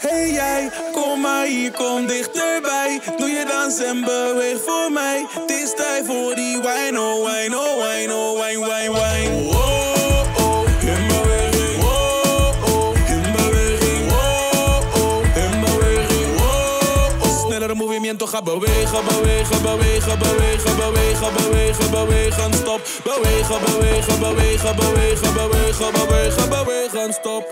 Hey jij, kom maar hier, kom dichterbij. Doe je dans en beweeg voor mij. Het is tijd voor die wijn, oh wijn, oh wijn, oh wijn, wijn, wijn. Oh, oh, in beweging. Oh, oh, in beweging. Oh, oh, in beweging. Oh, oh. Movimiento, ga bewegen, bewegen, bewegen, bewegen, bewegen, bewegen, bewegen, stop. Bewegen, bewegen, bewegen, bewegen, bewegen, bewegen, bewegen, stop.